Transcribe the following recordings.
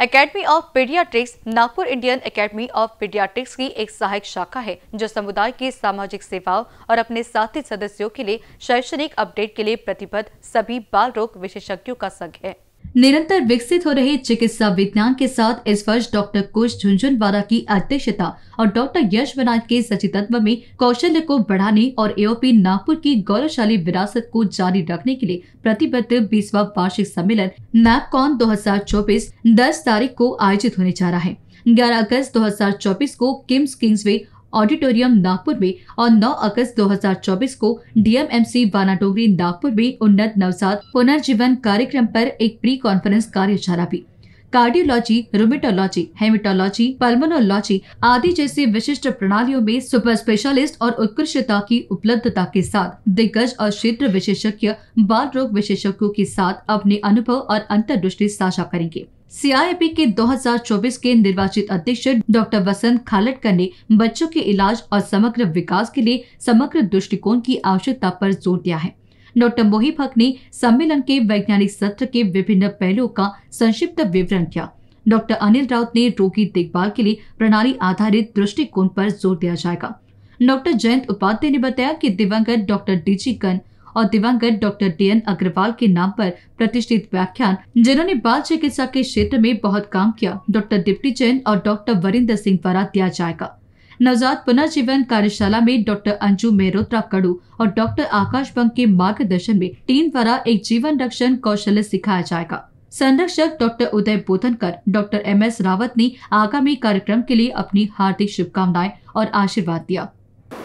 Academy of pediatrics Nagpur Indian academy of pediatrics की एक सहायक शाखा है, जो समुदाय की सामाजिक सेवाओं और अपने साथी सदस्यों के लिए शैक्षणिक अपडेट के लिए प्रतिबद्ध सभी बाल रोग विशेषज्ञों का संघ है। निरंतर विकसित हो रहे चिकित्सा विज्ञान के साथ इस वर्ष डॉक्टर कुश झुंझुनवाला की अध्यक्षता और डॉक्टर यश बनाट के सचितत्व में कौशल्य को बढ़ाने और एओपी नागपुर की गौरवशाली विरासत को जारी रखने के लिए प्रतिबद्ध बीसवा वार्षिक सम्मेलन नैपकॉन 2024 10 तारीख को आयोजित होने जा रहा है। 11 अगस्त 2024 को किम्स किंग्सवे ऑडिटोरियम नागपुर में और 9 अगस्त 2024 को डीएमएमसी वानाडोगरी नागपुर में उन्नत नवजात पुनर्जीवन कार्यक्रम पर एक प्री कॉन्फ्रेंस कार्यशाला भी। कार्डियोलॉजी रोमेटोलॉजी हेमेटोलॉजी पल्मोनोलॉजी आदि जैसी विशिष्ट प्रणालियों में सुपर स्पेशलिस्ट और उत्कृष्टता की उपलब्धता के साथ दिग्गज और क्षेत्र विशेषज्ञ, बाल रोग विशेषज्ञों के साथ अपने अनुभव और अंतर्दृष्टि साझा करेंगे। सीआईपी के 2024 के निर्वाचित अध्यक्ष डॉक्टर वसंत खालटकर ने बच्चों के इलाज और समग्र विकास के लिए समग्र दृष्टिकोण की आवश्यकता पर ज़ोर दिया है। डॉक्टर मोहिब हक ने सम्मेलन के वैज्ञानिक सत्र के विभिन्न पहलुओं का संक्षिप्त विवरण किया डॉक्टर अनिल राउत ने रोगी देखभाल के लिए प्रणाली आधारित दृष्टिकोण पर ज़ोर दिया जाएगा। डॉक्टर जयंत उपाध्याय ने बताया कि दिवंगत डॉक्टर डीजी कन और दिवंगत डॉक्टर डी एन अग्रवाल के नाम पर प्रतिष्ठित व्याख्यान, जिन्होंने बाल चिकित्सा के क्षेत्र में बहुत काम किया, डॉक्टर डिप्टी जैन और डॉक्टर वरिंदर सिंह द्वारा दिया जाएगा। नवजात पुनर्जीवन कार्यशाला में डॉक्टर अंजू मेहरोत्रा कड़ू और डॉक्टर आकाश बंग के मार्गदर्शन में टीम द्वारा एक जीवन रक्षण कौशल्य सिखाया जाएगा। संरक्षक doctor Uday Bodhankar, doctor M S Rawat ने आगामी कार्यक्रम के लिए अपनी हार्दिक शुभकामनाएँ और आशीर्वाद दिया।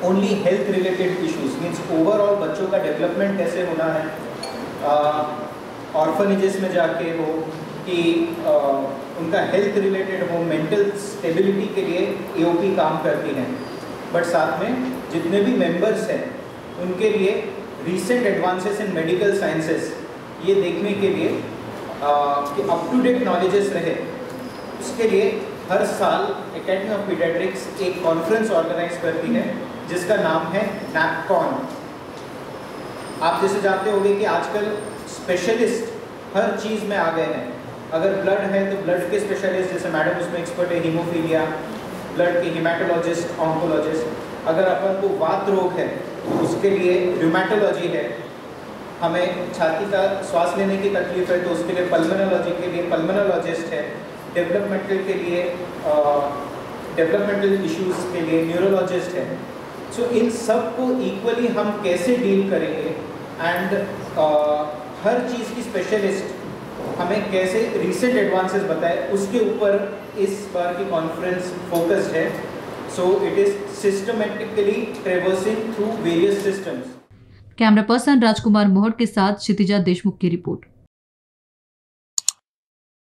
Only health related issues means overall बच्चों का डेवलपमेंट कैसे होना है? ऑर्फनेजेस में जाके हो कि उनका हेल्थ रिलेटेड हो मेंटल स्टेबिलिटी के लिए एओपी काम करती हैं। बट साथ में जितने भी मेंबर्स हैं उनके लिए recent advances in medical sciences ये देखने के लिए आ, कि अप टू डेट नॉलेजेस रहे। उसके लिए हर साल एकेडमी ऑफ़ पीडियाट्रिक्स एक कॉन्फ्रेंस ऑर्गेनाइज करती है जिसका नाम है नैपकॉन आप जैसे जानते होंगे कि आजकल स्पेशलिस्ट हर चीज़ में आ गए हैं। अगर ब्लड है तो ब्लड के स्पेशलिस्ट जैसे मैडम उसमें एक्सपर्ट है हीमोफीलिया ब्लड के हिमाटोलॉजिस्ट ऑन्कोलॉजिस्ट अगर अपन को वात रोग है तो उसके लिए र्यूमेटोलॉजी है। हमें छाती का श्वास लेने की तकलीफ़ है तो उसके लिए पल्मोनोलॉजी के लिए पल्मोनोलॉजिस्ट है। डेवलपमेंटल के लिए डेवलपमेंटल इश्यूज़ के लिए न्यूरोलॉजिस्ट है। सो इन सबको इक्वली हम कैसे डील करेंगे? एंड uh, हर चीज़ की स्पेशलिस्ट हमें कैसे रिसेंट एडवांसेस बताए, उसके ऊपर इस बार की कॉन्फ्रेंस फोकस्ड है। So it is systematically traversing through various systems camera person Rajkumar Mohat के साथ क्षितिजा देशमुख की रिपोर्ट